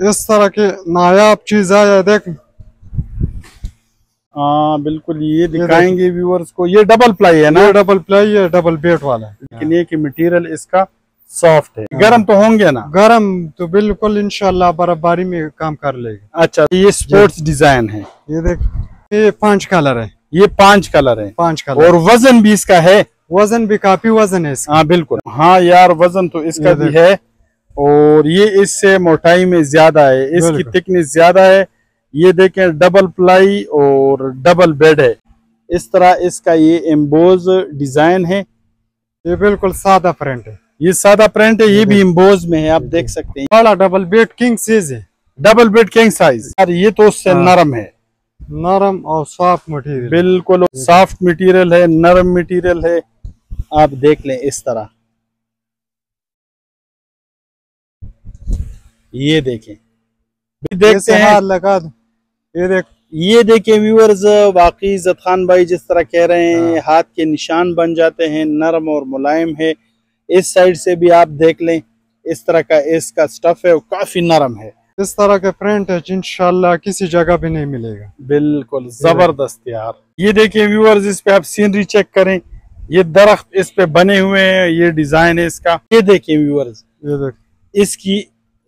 इस तरह की नायाब चीज़ है ये देख। हाँ बिल्कुल ये दिखाएँगे व्यूअर्स को। ये डबल प्लाई है ना? डबल प्लाई है डबल बेट वाला है। लेकिन ये कि मटेरियल इसका सॉफ्ट है। गर्म तो होंगे ना? गरम तो बिल्कुल इंशाल्लाह बर्फबारी में काम कर लेगा। अच्छा ये स्पोर्ट्स डिज़ाइन है। ये देख ये पाँच कलर है। ये पाँच कलर है। पाँच कलर और वज़न भी इसका है। वज़न भी काफ़ी वज़न है हाँ बिल्कुल। हाँ यार वज़न तो इसका भी है। और ये इससे मोटाई में ज़्यादा है इसकी थिकनेस ज़्यादा है। ये देखें डबल प्लाई और डबल बेड है। इस तरह इसका ये एम्बोज डिज़ाइन है। ये बिल्कुल सादा प्रिंट है। ये सादा प्रिंट है ये भी एम्बोज में है आप देख सकते हैं। बड़ा डबल बेट किंग सीज है। डबल बेड किंग साइज़ यार ये तो उससे हाँ। नरम है। नरम और सॉफ्ट मटेरियल बिल्कुल सॉफ्ट मटेरियल है नरम मटेरियल है। आप देख लें इस तरह। ये देखें। भी देखते हैं। लगा ये देख। ये देखें व्यूअर्स वाकई इज़्ज़त खान भाई जिस तरह कह रहे हैं हाँ। हाथ के निशान बन जाते हैं नरम और मुलायम है। इस साइड से भी आप देख लें इस तरह का इसका स्टफ़ है वो काफ़ी नरम है। इस तरह के प्रिंट है इंशाल्लाह किसी जगह भी नहीं मिलेगा। बिल्कुल ज़बरदस्त यार। ये देखिए व्यूअर्स इस पे आप सीनरी चेक करें। ये दरख्त इस पे बने हुए हैं ये डिज़ाइन है इसका। ये देखिए व्यूअर्स ये देख। इसकी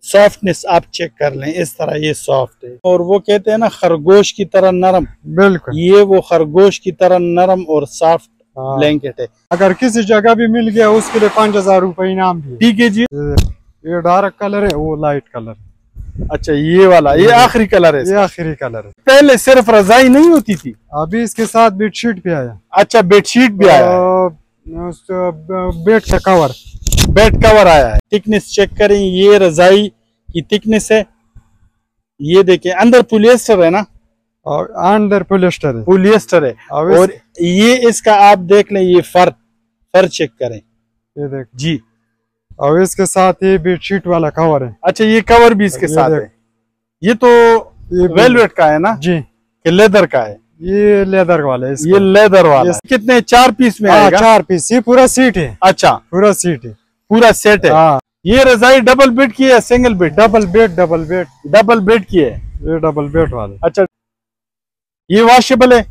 सॉफ्टनेस आप चेक कर लें इस तरह ये सॉफ्ट है। और वो कहते हैं ना खरगोश की तरह नरम। बिल्कुल। ये वो खरगोश की तरह नरम और सॉफ्ट हाँ। ब्लैंकेट है। अगर किसी जगह भी मिल गया उसके लिए पाँच हज़ार रूपए इनाम भी है। ठीक है जी। ये डार्क कलर है वो लाइट कलर अच्छा ये वाला ये आखिरी कलर है ये आखिरी कलर है। पहले सिर्फ़ रजाई नहीं होती थी? अभी इसके साथ बेडशीट भी आया। अच्छा बेडशीट भी आया। है बेड का कवर बेड कवर आया है। थिकनेस चेक करें ये रजाई की थिकनेस है। ये देखें अंदर पुलियस्टर है ना? और अंदर पोलिस्टर है। पुलियस्टर है। और ये इसका आप देख लें ये फर फर चेक करें। ये देख। जी। और इसके साथ ये बेडशीट वाला कवर है। अच्छा ये कवर भी इसके साथ है। ये तो ये वेलवेट का है ना? जी। कि लेदर का है। ये लेदर वाला है ये लेदर वाला ये- है। कितने? चार पीस में हाँ, आएगा। चार पीस ये पूरा सीट है। अच्छा। पूरा सीट है। पूरा सेट है। हाँ। ये रजाई डबल बेड की है single bed double bed double bed double bed की है. ये डबल बेड वाला. अच्छा ये वॉशेबल है?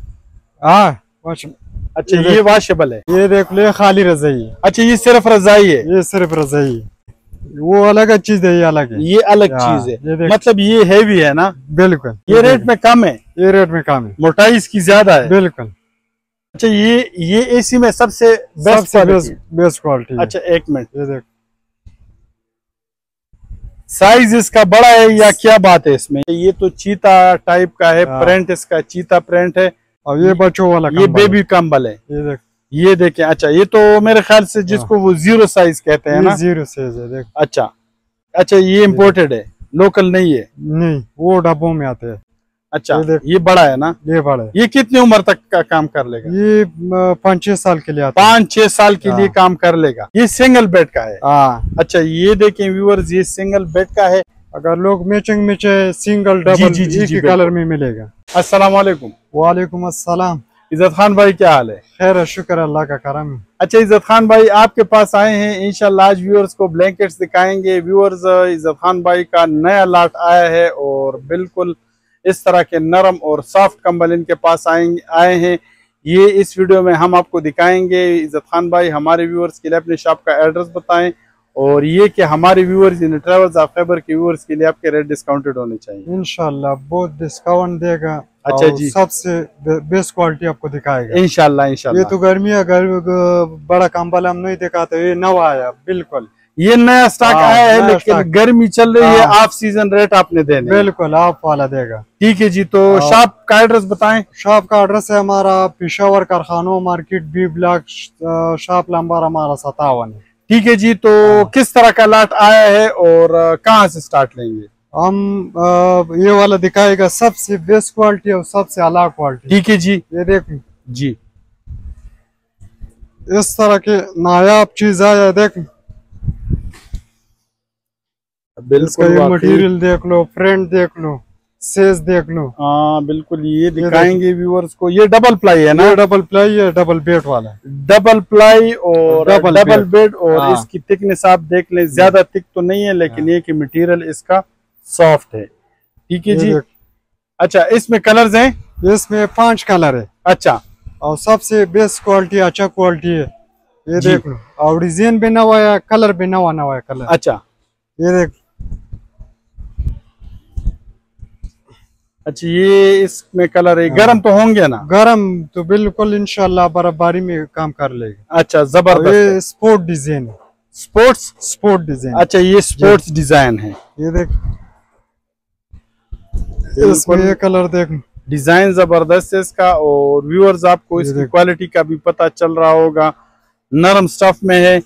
हाँ अच्छा ये ये वॉशेबल है. ये देख लो खाली रजाई है. अच्छा ये सिर्फ़ रजाई है? ये सिर्फ़ रजाई है. वो अलग चीज़ है ये अलग है. ये अलग हाँ, चीज़ है. ये मतलब ये हैवी है ना? बिल्कुल. ये रेट में कम है? ये रेट में कम है. मोटाई इसकी ज़्यादा है? बिल्कुल. अच्छा ये ये एसी में सबसे बेस्ट सबसे बेस्ट बेस्ट क्वालिटी अच्छा एक मिनट ये देख साइज़ इसका बड़ा है या क्या बात है इसमें? ये तो चीता टाइप का है हाँ। प्रिंट इसका चीता प्रिंट है। और ये बच्चों वाला ये बेबी कम्बल है। ये देख। ये देखे अच्छा ये तो मेरे ख्याल से जिसको वो ज़ीरो साइज़ कहते हैं ना? ज़ीरो साइज़ है देख। अच्छा अच्छा ये इम्पोर्टेड है। लोकल नहीं है। नहीं वो डब्बों में आते हैं। अच्छा ये ये बड़ा है ना? ये बड़ा है। ये कितनी उम्र तक का काम कर लेगा? ये पाँच छह साल के लिए पाँच छह साल के लिए हाँ। काम कर लेगा। ये सिंगल बेड का है। हाँ। अच्छा ये देखें व्यूअर्स ये सिंगल बेड का है। अगर लोग मैचिंग में चाहे सिंगल डबल जी, जी, जी, कलर में मिलेगा। अस्सलाम वालेकुम वालेकुम अस्सलाम। इज़्ज़त खान भाई क्या हाल है? खैर शुक्र अल्लाह का करम। अच्छा इज़्ज़त खान भाई आपके पास आए हैं। इंशाल्लाह आज व्यूअर्स को ब्लैंकेट्स दिखाएँगे। व्यूअर्स इज़्ज़त खान भाई का नया लाट आया है और बिल्कुल इस तरह के नरम और सॉफ्ट कंबल इनके पास आएँगे आए हैं। ये इस वीडियो में हम आपको दिखाएँगे। इज़्ज़त खान भाई हमारे व्यूअर्स के लिए अपने शॉप का एड्रेस बताएँ और ये कि हमारे viewers in travels of Khyber के व्यूअर्स के लिए आपके रेट डिस्काउंटेड होने चाहिए। इनशाला बहुत डिस्काउंट देगा अच्छा जी। सबसे बेस्ट क्वालिटी आपको दिखाएगा। इंशाल्लाह ये तो गर्मी है गर्मी बड़ा कंबल हम नहीं दिखाते ये नवा आया बिल्कुल। ये नया स्टॉक हाँ, आया है लेकिन गर्मी चल रही है हाँ। ऑफ़ सीज़न रेट आपने देने बिल्कुल आप वाला देगा। ठीक है जी तो हाँ। शॉप का एड्रेस बताएँ। शॉप का एड्रेस है हमारा पिशावर कारखानों market B block shop number हमारा सतावन है। ठीक है जी तो हाँ। किस तरह का लाट आया है और कहाँ से स्टार्ट लेंगे? हम ये वाला दिखाएगा सबसे बेस्ट क्वालिटी और सबसे अलग क्वालिटी ठीक है जी। ये देख। जी। इस तरह के नायाब चीज़ आया देख। बिल्कुल ये मटेरियल देख लो प्रिंट देख लो सेज देख लो। हाँ बिल्कुल ये दिखाएँगे व्यूअर्स को। ये डबल प्लाई है ना? डबल प्लाई है डबल बेट वाला डबल प्लाई और डबल डबल बेड। बेड और हाँ। इसकी थिकनेस आप देख लें ज़्यादा थिक तो नहीं है लेकिन ये कि मटेरियल इसका सॉफ्ट है। ठीक है जी? अच्छा इसमें कलर्स हैं? इसमें पाँच कलर है। अच्छा। और सबसे बेस्ट क्वालिटी अच्छा क्वालिटी है। ये देख लो। और डिज़ाइन भी नवा है कलर भी नवा नवा है कलर अच्छा। ये देख। अच्छा ये इसमें कलर है गर्म तो होंगे ना? गरम तो बिल्कुल इनशाला बर्फबारी में काम कर लेगा। अच्छा ज़बरदस्त ये स्पोर्ट डिज़ाइन है। स्पोर्ट्स स्पोर्ट डिज़ाइन अच्छा ये स्पोर्ट्स डिज़ाइन है। ये देख। इसमें ये कलर देख। डिज़ाइन ज़बरदस्त है इसका और व्यूअर्स आपको इसकी क्वालिटी का भी पता चल रहा होगा। नरम स्टफ़ में है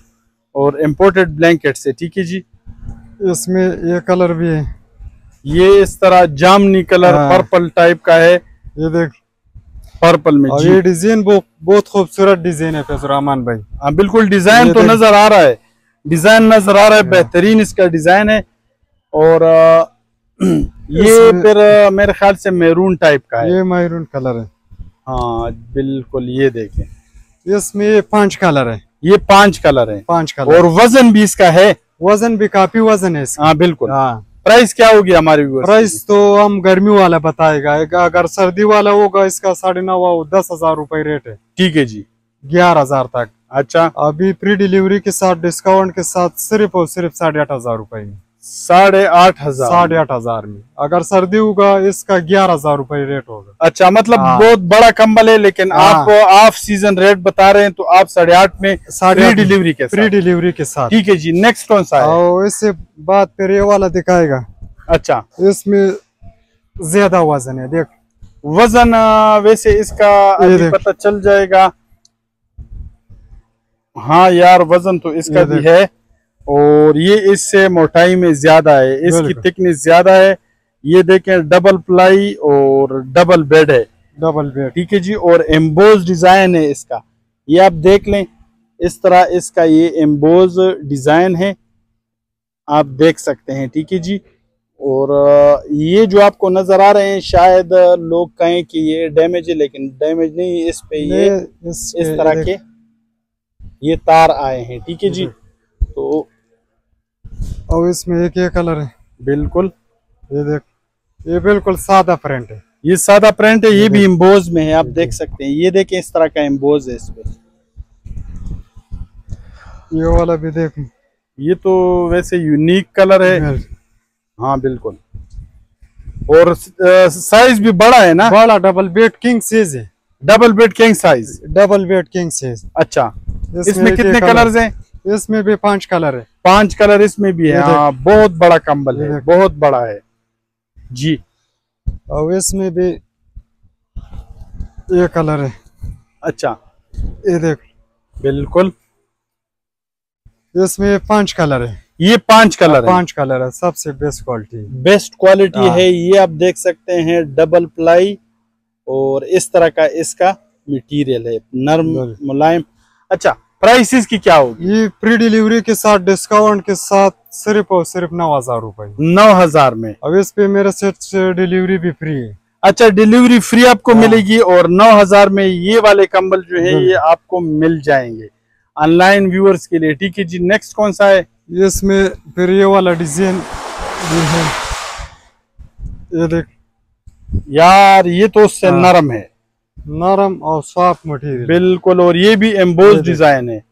और इम्पोर्टेड ब्लैंकेट से ठीक है जी? इसमें ये कलर भी है। ये इस तरह जामनी कलर हाँ। पर्पल टाइप का है। ये देख। पर्पल में और ये डिज़ाइन बहुत खूबसूरत डिज़ाइन है फैजुर रहमान भाई। हाँ बिल्कुल डिज़ाइन तो नज़र आ रहा है। डिज़ाइन नज़र आ रहा है बेहतरीन इसका डिज़ाइन है। और ये फिर मेरे ख्याल से मैरून टाइप का है। ये मैरून कलर है। हाँ बिल्कुल ये देखें। इसमें पाँच कलर है। ये पाँच कलर है। पाँच कलर। और वज़न भी इसका है। वज़न भी काफ़ी वज़न है हाँ बिल्कुल। हाँ। प्राइस क्या होगी हमारे व्यूअर्स प्राइस तो हम गर्मी वाला बताएगा। अगर सर्दी वाला होगा इसका साढ़े नौ दस हज़ार रूपए रेट है। ठीक है जी। ग्यारह हज़ार तक। अच्छा। अभी प्री डिलीवरी के साथ डिस्काउंट के साथ सिर्फ़ और सिर्फ़ साढ़े आठ हज़ार रूपए में साढ़े आठ हज़ार साढ़े आठ हज़ार में। अगर सर्दी होगा इसका ग्यारह हज़ार रूपए रेट होगा। अच्छा मतलब हाँ। बहुत बड़ा कम्बल है लेकिन हाँ। आप ऑफ़ सीज़न रेट बता रहे हैं तो आप साढ़े आठ में साढ़े फ्री डिलीवरी के फ्री डिलीवरी के साथ। ठीक है जी नेक्स्ट कौन सा है? इससे बाद फिर ये वाला दिखाएगा। अच्छा। इसमें ज़्यादा वज़न है देख। वज़न वैसे इसका। पता चल जाएगा। हाँ यार वज़न तो इसका भी है। और ये इससे मोटाई में ज़्यादा है इसकी थिकनेस ज़्यादा है। ये देखें डबल प्लाई और डबल बेड है। डबल बेड ठीक है जी और एम्बोज डिज़ाइन है इसका। ये आप देख लें इस तरह इसका ये एम्बोज डिज़ाइन है। आप देख सकते हैं ठीक है जी। और ये जो आपको नज़र आ रहे हैं शायद लोग कहें कि ये डैमेज है लेकिन डैमेज नहीं इस पे ये इस, इस तरह के ये तार आए हैं ठीक है जी। तो और इसमें एक ये कलर है। बिल्कुल। ये देख ये बिल्कुल सादा प्रिंट है। ये सादा प्रिंट है ये भी एम्बोज में है आप देख सकते हैं। ये देखें इस तरह का एम्बोज है इस पे। ये वाला भी देख। ये तो वैसे यूनिक कलर है। हाँ बिल्कुल। और साइज़ भी बड़ा है ना? बड़ा डबल बेड किंग साइज़ है। Double bed king size double bed king size अच्छा। इसमें एक कितने ये कलर्स हैं? इसमें भी पाँच कलर है। पाँच कलर इसमें भी है। हाँ बहुत बड़ा कंबल है बहुत बड़ा है। जी। और इसमें भी ये कलर है। अच्छा। ये देख। बिल्कुल। इसमें पाँच कलर है। ये पाँच कलर है। पाँच कलर है सबसे बेस्ट क्वालिटी बेस्ट क्वालिटी हाँ। ये आप देख सकते हैं डबल प्लाई और इस तरह का इसका मटेरियल है नरम। मुलायम। अच्छा प्राइस इसकी क्या होगी? ये प्री डिलीवरी के साथ डिस्काउंट के साथ सिर्फ़ और सिर्फ़ नौ हज़ार रूपए। नौ हज़ार में। अब इस पे मेरे सेट से डिलीवरी भी फ्री है। अच्छा डिलीवरी फ्री आपको हाँ। मिलेगी और नौ हज़ार में ये वाले कंबल जो है ये आपको मिल जाएँगे। ऑनलाइन व्यूअर्स के लिए ठीक है जी नेक्स्ट कौन सा है? इसमें फिर ये वाला डिज़ाइन ये है। ये देख। यार ये तो उससे हाँ। नरम है। नरम और सॉफ्ट मटेरियल। बिल्कुल और ये भी एम्बोज डिज़ाइन है।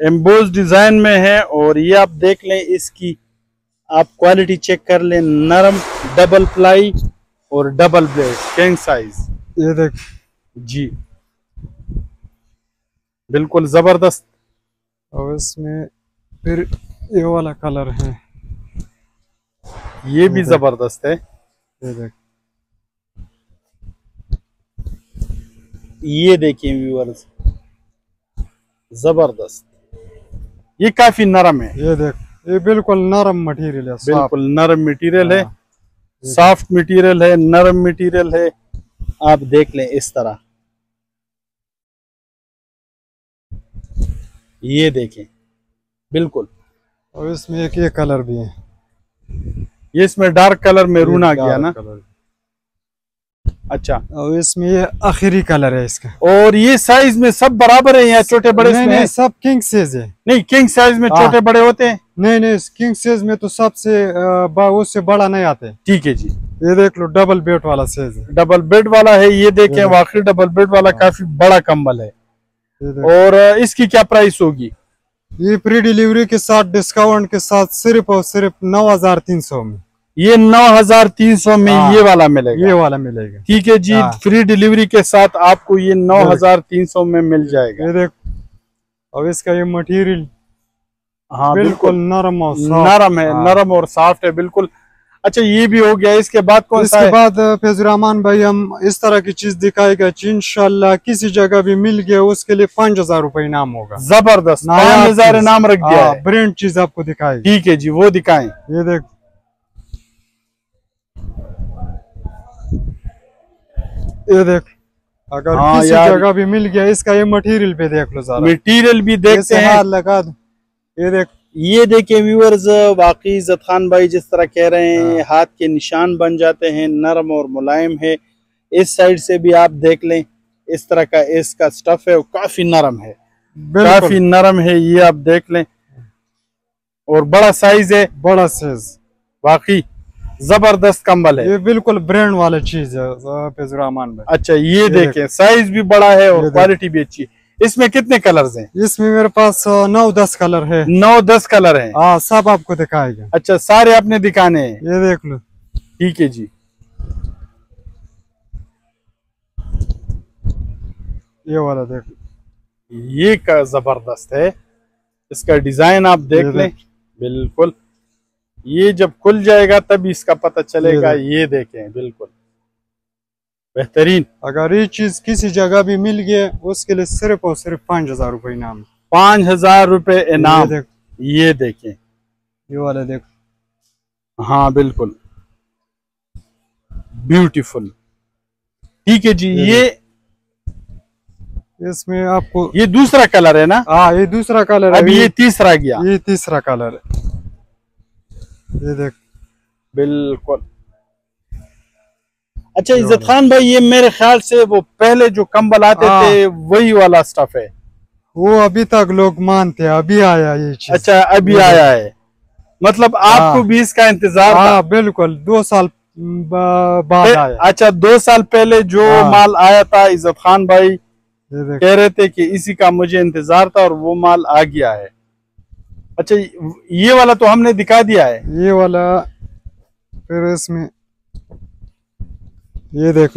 एम्बोज डिज़ाइन में है और ये आप देख लें इसकी आप क्वालिटी चेक कर लें नरम डबल प्लाई और डबल ब्लेड किंग साइज़ ये देख। जी। बिल्कुल ज़बरदस्त। और इसमें फिर ये वाला कलर है। ये भी ज़बरदस्त है। ये देख। ये देखिए व्यूअर्स ज़बरदस्त। ये काफ़ी नरम है। ये देख ये बिल्कुल नरम मटेरियल है बिल्कुल नरम मटेरियल है हाँ। सॉफ्ट मटेरियल है नरम मटेरियल है। आप देख लें इस तरह। ये देखें बिल्कुल। और इसमें एक ये कलर भी है। ये इसमें डार्क कलर मैरून आ गया ना। अच्छा। और इसमें ये आखिरी कलर है इसका। और ये साइज़ में सब बराबर है या छोटे बड़े नहीं नहीं सब किंग साइज़ है। नहीं किंग साइज़ में हाँ। छोटे बड़े होते हैं? नहीं नहीं किंग साइज़ में तो सबसे उससे बड़ा नहीं आते। ठीक है जी। ये देख लो डबल बेड वाला साइज़ है। डबल बेड वाला है ये देखे वाकई डबल बेड वाला हाँ। काफ़ी बड़ा कम्बल है। और इसकी क्या प्राइस होगी? ये प्री डिलीवरी के साथ डिस्काउंट के साथ सिर्फ़ और सिर्फ़ नौ हज़ार तीन सौ में। ये नौ हज़ार तीन सौ में हाँ। ये वाला मिलेगा। ये वाला मिलेगा। ठीक है जी हाँ। फ्री डिलीवरी के साथ आपको ये नौ हज़ार तीन सौ में मिल जाएगा। ये देख और इसका ये मटेरियल हाँ बिल्कुल नरम और नरम है हाँ। नरम और सॉफ्ट है बिल्कुल। अच्छा ये भी हो गया इसके बाद कौन सा इसके बाद फैजुर रहमान भाई हम इस तरह की चीज़ दिखाएगा इंशाल्लाह किसी जगह भी मिल गया उसके लिए पाँच हज़ार रूपए इनाम होगा। ज़बरदस्त पाँच हज़ार इनाम रख दिया हाँ, ब्रांड चीज़ आपको दिखाएगी। ठीक है जी वो दिखाएँ। ये देख ये देख अगर हाँ किसी जगह भी मिल गया इसका ये मटेरियल पे देख लो सारा मटेरियल भी देखते हैं। हाथ लगा दो। ये देख ये देखे व्यूअर्स वाकई इज़्ज़त खान भाई जिस तरह कह रहे हैं हाथ के निशान बन जाते हैं नरम और मुलायम है। इस साइड से भी आप देख लें इस तरह का इसका स्टफ़ है वो काफ़ी नरम है। काफ़ी नरम है ये आप देख लें। और बड़ा साइज़ है। बड़ा साइज़ वाकई ज़बरदस्त कंबल है। ये बिल्कुल ब्रांड वाला चीज़ है रहमान भाई अच्छा ये ये देखें साइज़ भी बड़ा है और क्वालिटी भी अच्छी इसमें कितने कलर्स हैं? इसमें मेरे पास नौ दस कलर है। नौ दस कलर है। हाँ सब आपको दिखाएगा। अच्छा सारे आपने दिखाने हैं। ये देख लो। ठीक है जी। ये वाला देख ये का ज़बरदस्त है। इसका डिज़ाइन आप देख लें। बिल्कुल। ये जब खुल जाएगा तब इसका पता चलेगा। ये ये देखें बिल्कुल। बेहतरीन। अगर ये चीज़ किसी जगह भी मिल गया उसके लिए सिर्फ़ और सिर्फ़ पाँच हज़ार रूपए इनाम। पाँच हज़ार रुपए ये इनाम। देख। ये देखें। ये वाला देख। हाँ बिल्कुल। ब्यूटीफुल। ठीक है जी ये ये इसमें आपको ये दूसरा कलर है ना? हाँ ये दूसरा कलर है। अब ये तीसरा गया। ये तीसरा कलर है। ये देख बिल्कुल। अच्छा इज़्ज़त खान भाई ये मेरे ख्याल से वो पहले जो कंबल आते हाँ। थे वही वाला स्टफ़ है। वो अभी तक लोग मानते हैं अभी आया ये चीज़। अच्छा अभी आया है। मतलब आपको हाँ। भी इसका इंतज़ार था। हाँ बिल्कुल दो साल बाद आया। अच्छा दो साल पहले जो। माल आया था इज़्ज़त खान भाई कह रहे थे कि इसी का मुझे इंतज़ार था और वो माल आ गया है। अच्छा ये वाला तो हमने दिखा दिया है। ये वाला फिर इसमें ये देख।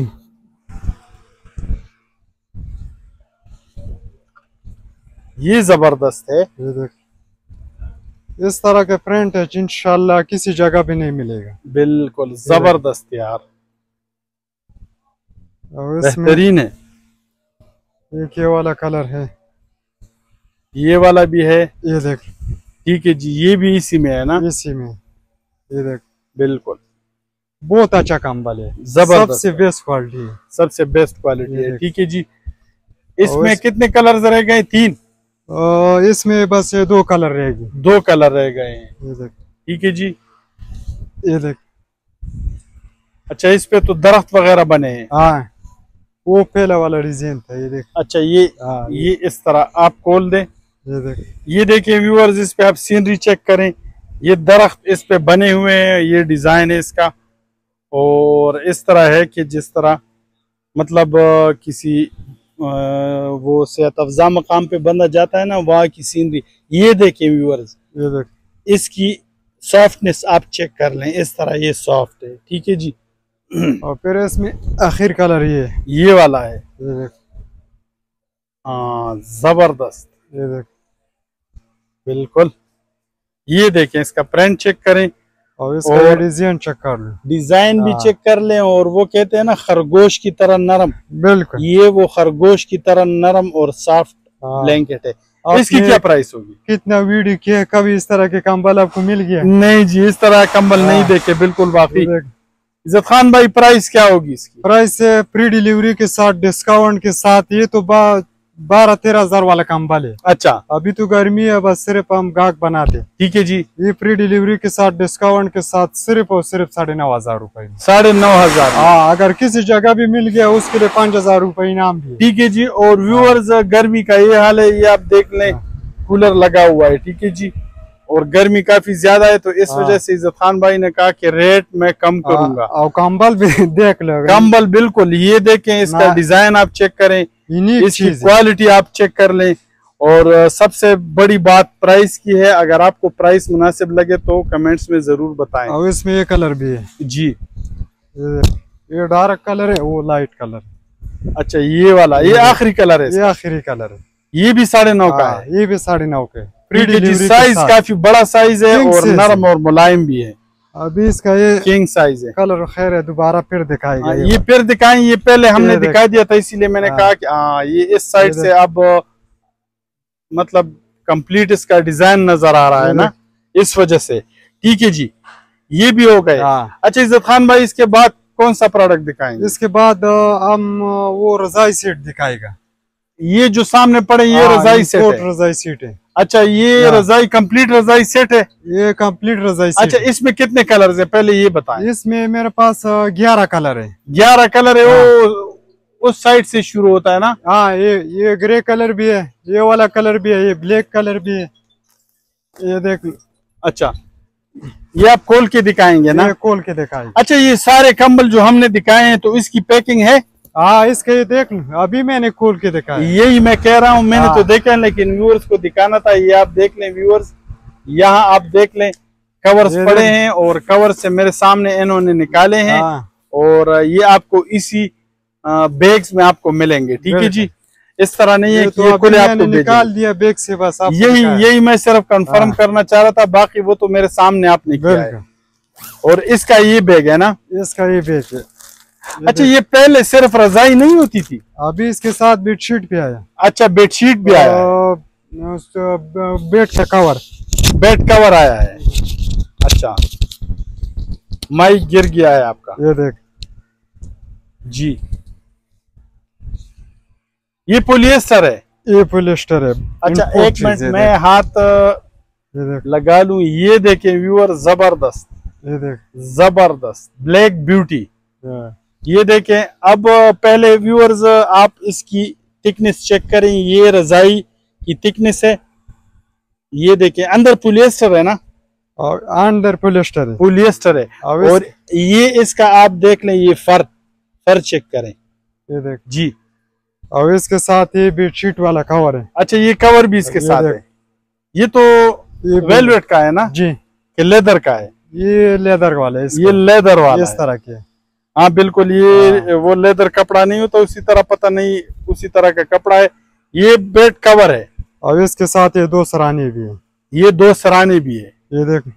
ये ज़बरदस्त है। ये देख। इस तरह के प्रिंट है इंशाल्लाह किसी जगह भी नहीं मिलेगा। बिल्कुल ज़बरदस्त यार। और बेहतरीन है। एक ये वाला कलर है। ये वाला भी है। ये देख। ठीक है जी ये भी इसी में है ना? इसी में। ये देख बिल्कुल। बहुत अच्छा काम वाले ज़बरदस्त सबसे बेस्ट क्वालिटी है। सबसे बेस्ट क्वालिटी है ठीक है जी। इसमें इस- कितने कलर्स रह गए? तीन। इसमें बस ये दो कलर रहेगी दो कलर रह गए हैं। ठीक है जी। ये देख। अच्छा इस पे तो दरख्त वगैरह बने हैं। हाँ। वो पहला वाला डिज़ाइन था ये देख। अच्छा ये हाँ ये इस तरह आप खोल दें। ये देख देखिए व्यूअर्स इस पे आप सीनरी चेक करें। ये दरख्त इस पे बने हुए हैं ये डिज़ाइन है इसका। और इस तरह है कि जिस तरह मतलब किसी वो सेहत अफजा मकाम पे बंदा जाता है ना वहाँ की सीनरी ये देखें व्यूअर्स ये देख। इसकी सॉफ्टनेस आप चेक कर लें इस तरह ये सॉफ्ट है। ठीक है जी? और फिर इसमें आखिर कलर ये ये वाला है। हाँ ज़बरदस्त। ये देख। बिल्कुल। ये देखें इसका प्रिंट चेक करें। और इसका डिज़ाइन चेक कर लो। डिज़ाइन भी हाँ। चेक कर लें और वो कहते हैं ना खरगोश की तरह नरम। बिल्कुल। ये वो खरगोश की तरह नरम और सॉफ्ट हाँ। ब्लैंकेट है। इसकी क्या प्राइस होगी? कितना वीडियो किया कभी इस तरह के कंबल आपको मिल गया? नहीं जी इस तरह कंबल नहीं हाँ। देखे बिल्कुल वाकई। ये इज़्ज़त खान भाई प्राइस क्या होगी इसकी? प्राइस है प्री डिलीवरी के साथ डिस्काउंट के साथ ये तो बा बारह तेरह हज़ार वाला कंबल है अच्छा। अभी तो गर्मी है बस सिर्फ़ हम गाहक बनाते ठीक है जी। ये फ्री डिलीवरी के साथ डिस्काउंट के साथ सिर्फ़ और सिर्फ़ साढ़े नौ हज़ार रूपए साढ़े नौ हज़ार। हाँ अगर किसी जगह भी मिल गया उसके लिए पाँच हज़ार रूपए इनाम भी ठीक है जी और व्यूअर्स गर्मी का ये हाल है ये आप देख लें कूलर लगा हुआ है ठीक है जी। और गर्मी काफ़ी ज़्यादा है तो इस हाँ। वजह से इज़्ज़त खान भाई ने कहा कि रेट मैं कम करूँगा। हाँ, और कंबल भी देख लो। कम्बल बिल्कुल ये देखें इसका डिज़ाइन आप चेक करें यूनिक इसकी क्वालिटी आप चेक कर लें। और सबसे बड़ी बात प्राइस की है। अगर आपको प्राइस मुनासिब लगे तो कमेंट्स में ज़रूर बताएँ। और इसमें ये कलर भी है। जी। ये डार्क कलर है वो लाइट कलर अच्छा ये वाला ये आखिरी कलर है ये आखिरी कलर है। ये भी साढ़े नौ का हाँ, है। ये भी साढ़े नौ के। है साइज़ काफ़ी बड़ा साइज़ है और नरम और मुलायम भी है। अभी इसका ये किंग साइज़ है। कलर खैर है दोबारा फिर दिखाएगा हाँ, ये फिर दिखाएँ ये पहले हमने ये देख- दिखा दिया था इसीलिए मैंने हाँ। कहा कि हाँ ये इस साइड से अब मतलब कंप्लीट इसका डिज़ाइन नज़र आ रहा है ना? इस वजह से। ठीक है जी। ये भी हो गए। अच्छा इज़्ज़त खान भाई इसके बाद कौन सा प्रोडक्ट दिखाएँगे? इसके बाद हम वो रजाई सेट दिखाएगा। ये जो सामने पड़े ये रजाई सेट रजाई सेट है। अच्छा ये हाँ। रजाई कंप्लीट रजाई सेट है? ये कंप्लीट रजाई सेट अच्छा इसमें कितने कलर्स है? पहले ये बताएँ। इसमें मेरे पास ग्यारह कलर है। ग्यारह कलर है वो उस साइड से शुरू होता है ना? हाँ ये ये ग्रे कलर भी है ये वाला कलर भी है ये ब्लैक कलर भी है। ये देख अच्छा ये आप खोल के दिखाएँगे ना? खोल के दिखाएँगे। अच्छा ये सारे कंबल जो हमने दिखाए हैं तो इसकी पैकिंग है? हाँ इसके ये देख लो। अभी मैंने खोल के दिखाया यही मैं कह रहा हूँ मैंने हाँ। तो देखा लेकिन व्यूअर्स को दिखाना था ये आप देख लें व्यूअर्स यहाँ आप देख लें कवर्स पड़े हैं और कवर से मेरे सामने इन्होंने निकाले हैं। हाँ। और ये आपको इसी बैग्स में आपको मिलेंगे ठीक है जी? इस तरह नहीं है कि तो ये खुले आपको निकाल दिया बैग से बस आपको यही यही मैं सिर्फ़ कंफर्म हाँ। करना चाह रहा था बाकी वो तो मेरे सामने आपने किया है। और इसका ये बैग है ना? इसका ये बैग है। अच्छा ये पहले सिर्फ़ रजाई नहीं होती थी? अभी इसके साथ बेडशीट भी आया। अच्छा बेडशीट भी आया बेड का कवर बेड कवर आया है। अच्छा। माइक गिर गया है आपका। ये देख। जी। ये पोलिएस्टर है? ये पोलिस्टर है। अच्छा एक मिनट मैं हाथ लगा लू। ये देखे व्यूअर ज़बरदस्त। ये देख। ज़बरदस्त। ब्लैक ब्यूटी ये, देखें अब पहले व्यूअर्स आप इसकी थिकनेस चेक करें ये रजाई की थिकनेस है। ये देखें अंदर पोलिएस्टर है ना? और अंडर पोलिस्टर है। पोलिएस्टर है। और ये इसका आप देख लें ये फर फर चेक करें। ये देख। जी। और इसके साथ ये बेडशीट वाला कवर है। अच्छा ये कवर भी इसके साथ है। ये तो ये वेलवेट का है ना? जी। कि लेदर का है। ये लेदर वाला है ये लेदर वाला इस तरह के हाँ बिल्कुल ये वो लेदर कपड़ा नहीं होता उसी तरह पता नहीं उसी तरह का कपड़ा है। ये बेड कवर है। और इसके साथ ये दो सराहनी भी है। ये दो सराने भी है। ये देख।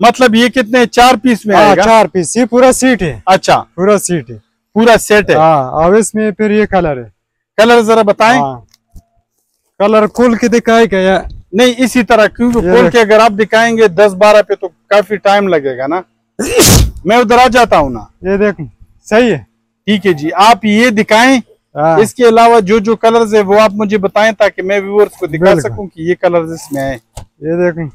मतलब ये कितने चार पीस में हाँ आएगा? चार पीस ये पूरा सीट है। अच्छा। पूरा सीट है। पूरा सेट है। हाँ अब इसमें फिर ये कलर है। कलर जरा बताए। हाँ। कलर खोल के दिखाएगा या? नहीं इसी तरह क्योंकि खोल के अगर आप दिखाएँगे दस बारह पे तो काफ़ी टाइम लगेगा ना। मैं उधर आ जाता हूँ ना। ये देख सही है। ठीक है जी आप ये दिखाएँ। हाँ। इसके अलावा जो जो कलर्स है वो आप मुझे बताएँ ताकि मैं व्यूअर्स को दिखा। सकूँ कि ये कलर्स इसमें है। ये देख।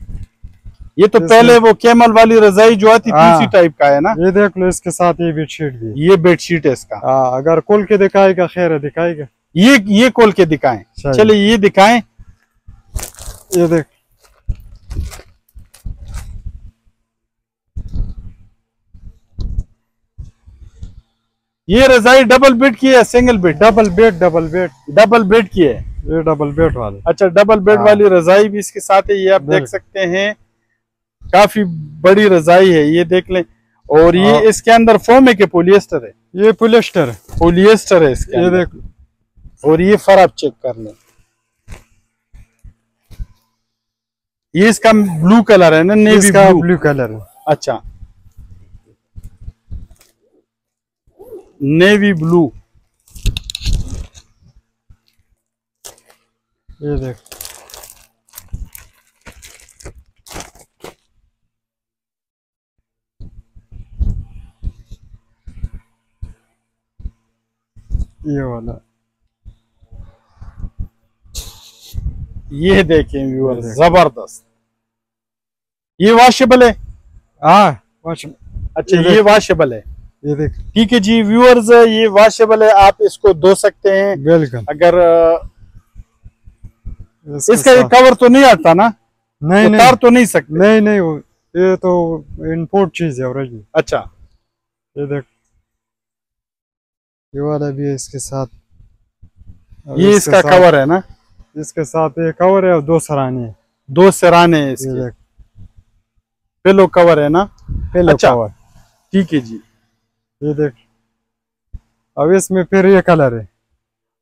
ये तो पहले वो कैमल वाली रजाई जो आती थी हाँ। उसी टाइप का है ना? ये देख लो इसके साथ ये बेडशीट भी ये बेडशीट है इसका। हाँ अगर खोल के दिखाएगा खैर है दिखाएगा। ये ये खोल के दिखाएँ। चलिए ये दिखाएँ। ये देख। ये रजाई डबल बेड की है single bed double bed double bed double bed की है। ये डबल बेड वाले। अच्छा डबल बेड हाँ। वाली रजाई भी इसके साथ है ये आप देख सकते हैं। काफ़ी बड़ी रजाई है ये देख लें। और ये हाँ। इसके अंदर फोम है कि पोलिएस्टर है? ये पोलिस्टर है। पोलिएस्टर है इसके ये। देख। और ये फर आप चेक कर लें। ये इसका ब्लू कलर है ना नेवी ब्लू कलर है। अच्छा। नेवी ब्लू ये देख ये वाला। ये देखें व्यूअर ज़बरदस्त। ये वॉशेबल है। हाँ वॉश अच्छा ये ये। वॉशेबल है। ये देख। ठीक है जी व्यूअर्स ये वॉशेबल है आप इसको धो सकते हैं। बिल्कुल अगर इसका कवर तो नहीं आता ना? नहीं उतार नहीं। तो नहीं सकते। नहीं नहीं वो- ये तो इम्पोर्ट चीज़ है ओरिजिनल अच्छा। ये देख। ये वाला भी है इसके साथ। ये इसके इसका साथ- कवर है ना? इसके साथ एक कवर है और दो सराहने दो सिराने हैं ये इसके। देख। पिलो कवर है ना? पिलो अच्छा। कवर ठीक है जी ये देख। अब इसमें फिर ये कलर है।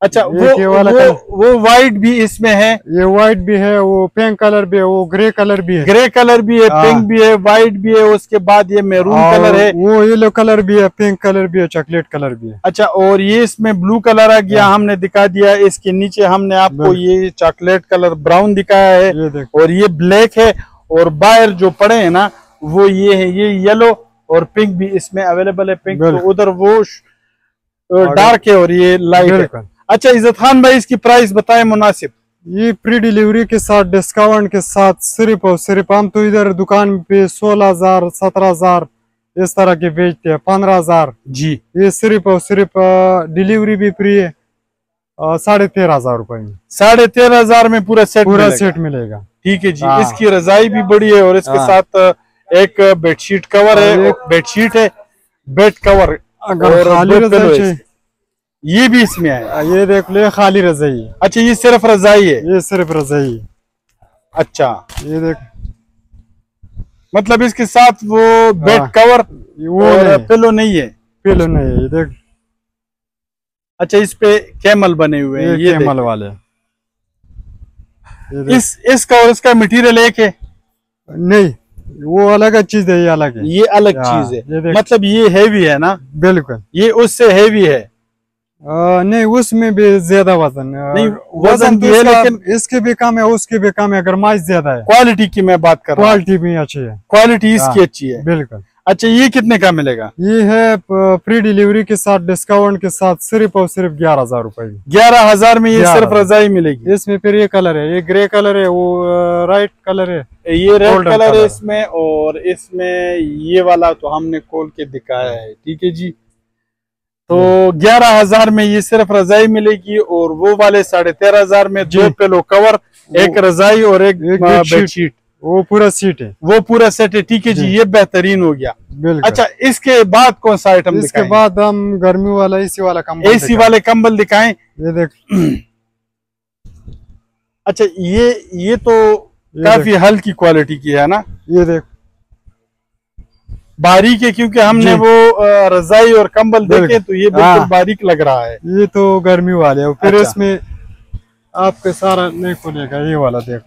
अच्छा वो वाला वो, वो वाइट भी इसमें है। ये व्हाइट भी है वो पिंक कलर भी है वो ग्रे कलर भी है। ग्रे कलर भी है हाँ। पिंक भी है वाइट भी है उसके बाद ये मैरून और कलर है। वो येलो कलर भी है पिंक कलर भी है चॉकलेट कलर भी है। अच्छा और ये इसमें ब्लू कलर आ गया हाँ। हमने दिखा दिया इसके नीचे हमने आपको ये चॉकलेट कलर ब्राउन दिखाया है। और ये ब्लैक है और बाहर जो पड़े है ना वो ये है ये येलो और पिंक भी इसमें अवेलेबल है पिंक तो उधर वो डार्क है और ये लाइट है। अच्छा इज़्ज़त खान भाई इसकी प्राइस बताएँ मुनासिब। ये प्री डिलीवरी के साथ डिस्काउंट के साथ सिर्फ़ और सिर्फ़ हम तो इधर दुकान पे सोलह हज़ार सत्रह हज़ार इस तरह के बेचते हैं पंद्रह हज़ार। जी। ये सिर्फ़ और सिर्फ़ डिलीवरी भी फ्री है साढ़े तेरह हज़ार रुपए में। साढ़े तेरह हज़ार में पूरा सेट पूरा मिलेगा। सेट मिलेगा। ठीक है जी हाँ। इसकी रजाई भी बड़ी है और इसके हाँ। साथ एक बेडशीट कवर है एक बेडशीट है बेड कवर। अगर खाली रजाई। ये भी इसमें है। ये देख ले खाली रजाई अच्छा ये सिर्फ़ रजाई है ये सिर्फ़ रजाई है अच्छा। ये देख। मतलब इसके साथ वो बेड हाँ। कवर वो पिलो नहीं है। पिलो नहीं है? ये देख। अच्छा इस पे कैमल बने हुए हैं ये केमल वाले। इस इसका और इसका मटेरियल एक है? नहीं वो अलग चीज़ है ये अलग है। ये अलग हाँ, चीज़ है। ये मतलब ये हैवी है ना? बिल्कुल। ये उससे हैवी है। आ, नहीं उसमें भी ज़्यादा वज़न नहीं, वज़न तो भी है, लेकिन- इसके भी कम है उसके भी कम है गरमाइश ज़्यादा है। क्वालिटी की मैं बात कर रहा हूँ। क्वालिटी भी अच्छी है। क्वालिटी इसकी हाँ। अच्छी है। बिल्कुल। अच्छा ये कितने का मिलेगा? ये है फ्री डिलीवरी के साथ डिस्काउंट के साथ सिर्फ़ और सिर्फ़ ग्यारह हज़ार रुपए ग्यारह हज़ार में ये सिर्फ़ रजाई मिलेगी? इसमें फिर ये कलर है ये ग्रे कलर है वो राइट कलर है। ये रेड कलर है इसमें और इसमें ये वाला तो हमने खोल के दिखाया है ठीक है जी? तो ग्यारह हज़ार में ये सिर्फ़ रजाई मिलेगी और वो वाले साढ़े तेरह हज़ार में दो। पिलो कवर एक रजाई और एक, एक बेडशीट वो पूरा सीट है। वो पूरा सेट है। ठीक है जी। ये बेहतरीन हो गया। अच्छा इसके बाद कौन सा आइटम इसके बाद हम गर्मी वाला एसी वाला कम एसी वाले कंबल दिखाएँ। ये देख। अच्छा ये ये तो ये काफ़ी हल्की क्वालिटी की है ना? ये देख। बारीक है क्योंकि हमने वो रजाई और कंबल देखे तो ये बिल्कुल हाँ। बारीक लग रहा है। ये तो गर्मी वाले है। फिर अच्छा। इसमें आपके सारा नहीं खुलेगा ये वाला देख।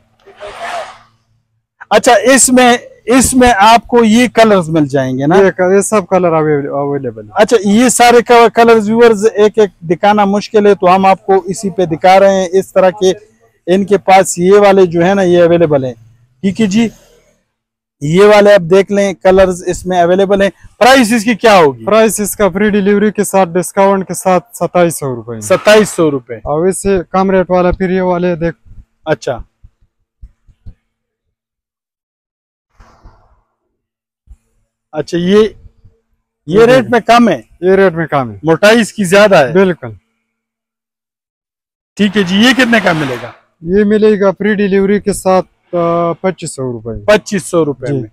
अच्छा इसमें इसमें आपको ये कलर्स मिल जाएँगे ना? ये, ये सब कलर अवेलेबल अच्छा ये सारे कलर्स व्यूअर्स एक एक दिखाना मुश्किल है तो हम आपको इसी पे दिखा रहे हैं। इस तरह के इनके पास ये वाले जो है ना ये अवेलेबल है। ठीक है जी? ये वाले आप देख लें कलर्स इसमें अवेलेबल हैं। प्राइस इसकी क्या होगी? प्राइस इसका फ्री डिलीवरी के साथ डिस्काउंट के साथ सत्ताईस सौ रुपए सत्ताईस सौ रुपए। और इससे कम रेट वाला फिर ये वाले देख अच्छा। अच्छा ये ये रेट में कम है? ये रेट में कम है। मोटाई इसकी ज़्यादा है? बिल्कुल। ठीक है जी ये कितने का मिलेगा? ये मिलेगा फ्री डिलीवरी के साथ पच्चीस सौ रुपये पच्चीस सौ रुपये में।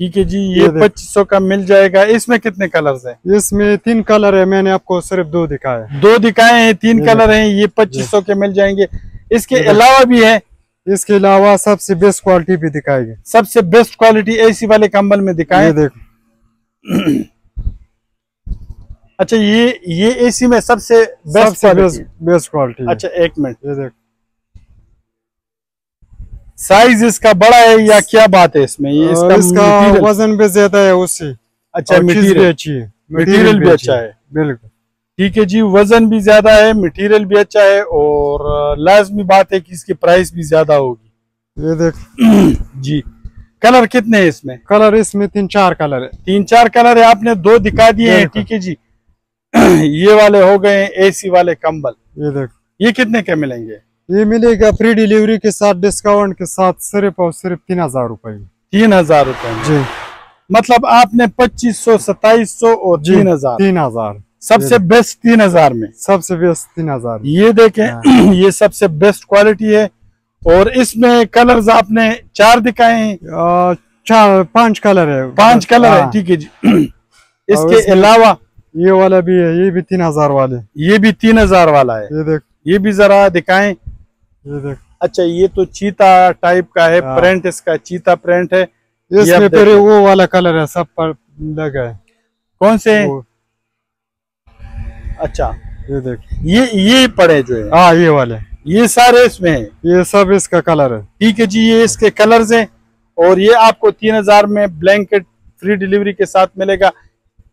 ठीक है जी ये ये पच्चीस सौ का मिल जाएगा। इसमें कितने कलर्स हैं? इसमें तीन कलर है मैंने आपको सिर्फ़ दो दिखाए दो दिखाए हैं तीन कलर हैं ये पच्चीस सौ के मिल जाएँगे। इसके अलावा भी है इसके अलावा सबसे बेस्ट क्वालिटी भी दिखाएगी। सबसे बेस्ट क्वालिटी एसी वाले कंबल में दिखाए। देखो। अच्छा ये ये एसी में सबसे बेस्ट सबसे बेस्ट क्वालिटी बेस्ट क्वालिटी अच्छा एक मिनट ये देख। साइज़ इसका बड़ा है या क्या बात है इसमें? ये इसका, इसका वज़न भी ज़्यादा है उससे। अच्छा मटेरियल अच्छी है। मटेरियल भी अच्छा है। बिल्कुल। ठीक है जी वज़न भी ज़्यादा है मटेरियल भी अच्छा है और लाजमी बात है कि इसकी प्राइस भी ज़्यादा होगी। ये देख। जी। कलर कितने हैं इसमें? कलर इसमें तीन चार कलर है। तीन चार कलर है आपने दो दिखा दिए हैं ठीक है जी। ये वाले हो गए एसी वाले कंबल। ये देख। ये कितने के मिलेंगे? ये मिलेगा फ्री डिलीवरी के साथ डिस्काउंट के साथ सिर्फ़ और सिर्फ़ तीन हज़ार रूपए तीन हज़ार रुपए में। जी। मतलब आपने पच्चीस सौ सत्ताईस सौ और तीन हज़ार। तीन हज़ार। सबसे बेस्ट तीन हज़ार में। सबसे बेस्ट तीन हज़ार ये देखें ये सबसे बेस्ट क्वालिटी है और इसमें कलर्स आपने चार दिखाए हैं। चार पाँच कलर है। पाँच कलर है हाँ, ठीक है जी। इसके अलावा ये वाला भी है ये भी तीन हज़ार वाले। ये भी तीन हज़ार वाला है। ये देख। ये भी जरा दिखाए। ये देख। अच्छा ये तो चीता टाइप का है हाँ। प्रिंट इसका चीता प्रिंट है। इसमें फिर वो वाला कलर है सब पर लगा है। कौन से अच्छा। ये देख। ये ये पड़े जो है। हाँ ये वाले। ये सारे इसमें है। ये सब इसका कलर है। ठीक है जी ये इसके कलर्स हैं। और ये आपको तीन हज़ार में ब्लैंकेट फ्री डिलीवरी के साथ मिलेगा।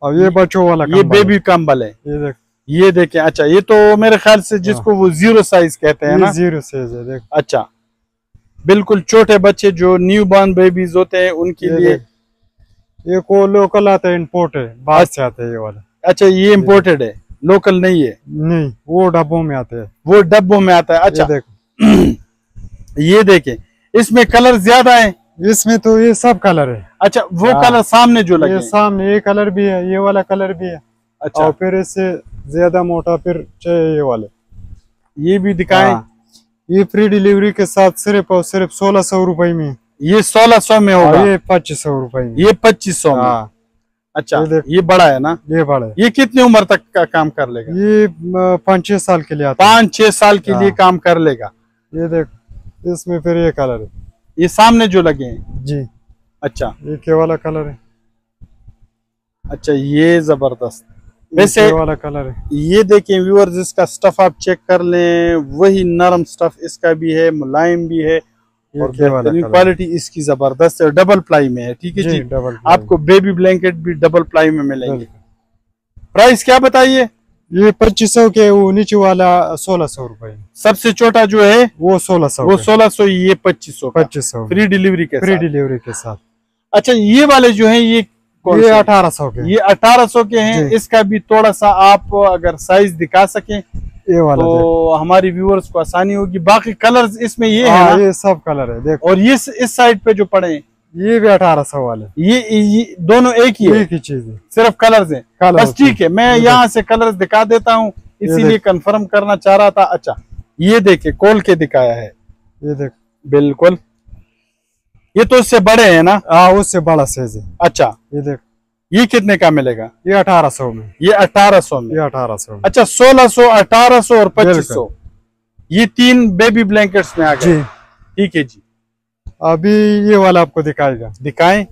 और ये बच्चों वाला ये बेबी कंबल है। ये देख। ये देखें अच्छा ये तो मेरे ख्याल से जिसको वो ज़ीरो साइज़ कहते हैं ना। ज़ीरो साइज़ है देख। अच्छा बिल्कुल छोटे बच्चे जो न्यू बॉर्न बेबीज होते हैं उनके ये लिए ये को लोकल आता है इम्पोर्ट है बाहर से आता है ये वाला। अच्छा ये इम्पोर्टेड है। लोकल नहीं है। नहीं। वो डब्बों में आता है। वो डब्बों में आता है। अच्छा। ये देख। ये देखे। इसमें कलर ज़्यादा है। इसमें तो ये सब कलर है। अच्छा वो हाँ। कलर सामने जो लगे ये सामने ये कलर भी है ये वाला कलर भी है। अच्छा। और फिर इससे ज़्यादा मोटा फिर चाहिए ये वाले। ये भी दिखाएँ। हाँ। ये फ्री डिलीवरी के साथ सिर्फ़ और सिर्फ़ सोलह सौ रुपए में। ये सोलह सौ में होगा। ये पच्चीस सौ रुपये ये पच्चीस सौ में। हाँ। अच्छा ये ये बड़ा है ना? ये बड़ा है। ये कितनी उम्र तक का काम कर लेगा? ये पाँच छह साल के लिए पाँच छह साल के लिए हाँ। काम कर लेगा। ये देख इसमें फिर ये कलर है। ये सामने जो लगे हैं? जी। अच्छा। ये के वाला कलर है। अच्छा ये ज़बरदस्त। वैसे वाला कलर है। ये देखें व्यूअर्स इसका स्टफ़ आप चेक कर लें वही नरम स्टफ़ इसका भी है मुलायम भी है। और क्वालिटी इसकी ज़बरदस्त है डबल प्लाई में है ठीक है जी डबल आपको बेबी ब्लैंकेट भी डबल प्लाई में मिलेंगे। प्राइस क्या बताइए? ये पच्चीस सौ के वो नीचे वाला सोलह सौ रुपए। सबसे छोटा जो है वो सोलह सौ वो सोलह सौ ये पच्चीस सौ पच्चीस सौ। फ्री डिलीवरी के फ्री डिलीवरी के साथ। अच्छा ये वाले जो है ये ये अठारह सौ के। ये अठारह सौ के हैं। इसका भी थोड़ा सा आप अगर साइज़ दिखा सकें ये वाला तो हमारी व्यूअर्स को आसानी होगी। बाकी कलर्स इसमें ये है हाँ ना। ये सब कलर है देखो। और ये इस, इस साइड पे जो पड़े हैं ये भी अठारह सौ वाले। ये, ये दोनों एक ही है। एक ही चीज़ है। सिर्फ़ कलर्स हैं। कलर बस ठीक है। मैं यहाँ से कलर्स दिखा देता हूँ। इसीलिए कंफर्म करना चाह रहा था। अच्छा ये देखे कोल के दिखाया है। ये देख। बिल्कुल। ये तो उससे बड़े हैं ना? हाँ उससे बड़ा साइज़ है। अच्छा। ये देख। ये कितने का मिलेगा? ये अठारह सौ में। ये अठारह सौ में। ये अठारह सौ अच्छा सोलह सौ अठारह सौ और पच्चीस सौ। ये तीन बेबी ब्लैंकेट्स में आ गए ठीक है जी। अभी ये वाला आपको दिखाएगा। दिखाएँ।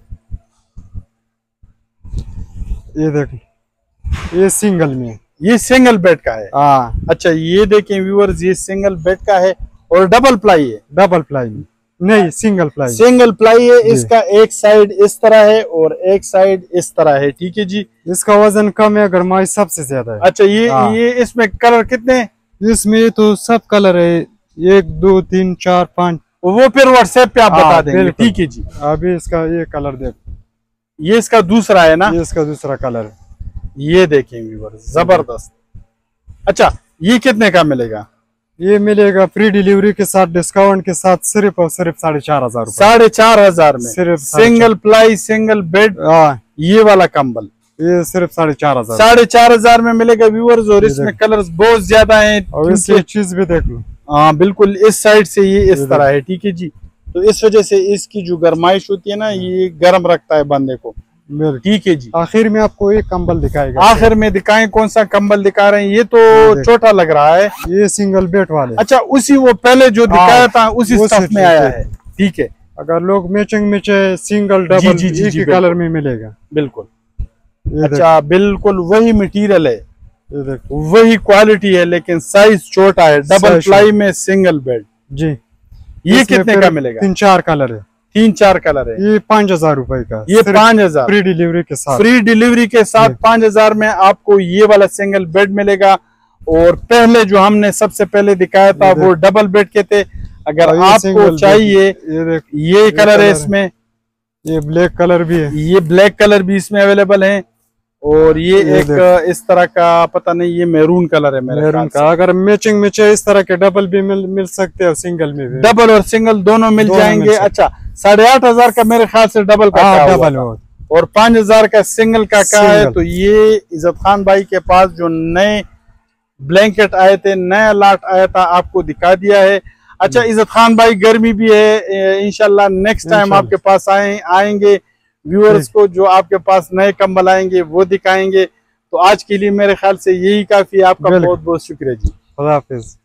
ये देखो ये सिंगल में। ये सिंगल बेड का है। हाँ। अच्छा ये देखें व्यूअर्स ये सिंगल बेड का है और डबल प्लाई है। डबल प्लाई में। नहीं सिंगल प्लाई सिंगल प्लाई है इसका एक साइड इस तरह है और एक साइड इस तरह है ठीक है जी? इसका वज़न कम है गरमाई सबसे ज़्यादा है। अच्छा ये हाँ। ये इसमें कलर कितने इसमें तो सब कलर है। एक दो तीन चार पाँच। वो फिर व्हाट्सएप पे आप हाँ, बता देंगे ठीक है जी। अभी इसका ये कलर देख। ये इसका दूसरा है ना? ये इसका दूसरा कलर ये देखेंगे ज़बरदस्त। अच्छा ये कितने का मिलेगा? ये मिलेगा फ्री डिलीवरी के साथ डिस्काउंट के साथ सिर्फ़ और सिर्फ़ साढ़े चार हज़ार साढ़े चार हज़ार में? सिर्फ़ सिंगल प्लाई सिंगल बेड हाँ ये वाला कंबल। ये सिर्फ़ साढ़े चार हज़ार। साढ़े चार हज़ार में मिलेगा व्यूअर्स और इसमें। कलर्स बहुत ज़्यादा हैं। और इसकी चीज़ भी देख लो। हाँ बिल्कुल इस साइड से ये इस तरह है ठीक है जी? तो इस वजह से इसकी जो गर्माइश होती है ना ये गर्म रखता है बंदे को। ठीक है जी। आखिर में आपको एक कंबल दिखाएगा। आखिर में दिखाएँ कौन सा कंबल दिखा रहे हैं? ये तो छोटा लग रहा है। ये सिंगल बेड वाले। अच्छा उसी वो पहले जो दिखाया था उसी स्टफ़ में आया है। है। ठीक है। अगर लोग मैचिंग में चाहे सिंगल डबल जी, जी, जी, कलर में मिलेगा। बिल्कुल। अच्छा बिल्कुल वही मटेरियल है। वही क्वालिटी है लेकिन साइज़ छोटा है। डबल प्लाई में सिंगल बेड जी। ये कितने का मिलेगा? तीन चार कलर है। तीन चार कलर है। ये पाँच हज़ार रूपए का। ये पाँच हज़ार। फ्री डिलीवरी के साथ। फ्री डिलीवरी के साथ पाँच हज़ार में आपको ये वाला सिंगल बेड मिलेगा। और पहले जो हमने सबसे पहले दिखाया था वो डबल बेड के थे। अगर आपको चाहिए ये ये कलर है है। इसमें। ये ब्लैक कलर भी है। ये ब्लैक कलर भी इसमें अवेलेबल है। और ये, ये एक इस तरह का पता नहीं ये मैरून कलर है मेरे मेरून का। अगर मैचिंग में चाहिए इस तरह के डबल भी मिल मिल सकते हैं सिंगल में भी। डबल और सिंगल दोनों मिल दोनों जाएँगे। मिल अच्छा साढ़े आठ हज़ार का मेरे ख्याल से डबल का हाँ हुआ डबल और पाँच हज़ार का सिंगल का क्या है तो ये इज़्ज़त खान भाई के पास जो नए ब्लैंकेट आए थे नया लाट आया था आपको दिखा दिया है। अच्छा इज़्ज़त खान भाई गर्मी भी है इनशाला नेक्स्ट टाइम आपके पास आए आएँगे व्यूअर्स को जो आपके पास नए कम्बल आएँगे वो दिखाएँगे। तो आज के लिए मेरे ख्याल से यही काफ़ी है आपका बहुत बहुत शुक्रिया जी। खुदा हाफिज।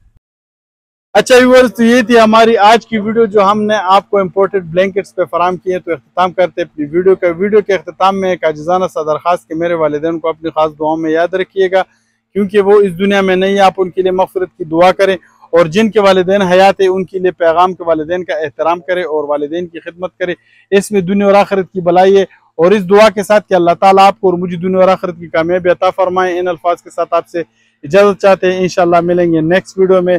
अच्छा व्यूवर्स तो ये थी हमारी आज की वीडियो जो हमने आपको इम्पोर्टेड ब्लैंकेट्स पे फराम किए तो अख्ताम करते अपनी वीडियो का। वीडियो के अख्ताम में एक अजाना सा दरखास्त के मेरे वालदेन को अपनी खास दुआओं में याद रखिएगा, क्योंकि वो इस दुनिया में नहीं आप उनके लिए मफरत की दुआ करें और जिनके वालदेन हयात है, उनके लिए पैगाम के वालदेन का एहतराम करें और वालदेन की खिदमत करें। इसमें दुनिया और आखिरत की भलाई है और इस दुआ के साथ कि अल्लाह ताला आपको और मुझे दुनिया और आखरत की कामयाबी अता फरमाए। इन अल्फाज के साथ आपसे इजाज़त चाहते हैं। इंशाल्लाह मिलेंगे नेक्स्ट वीडियो में।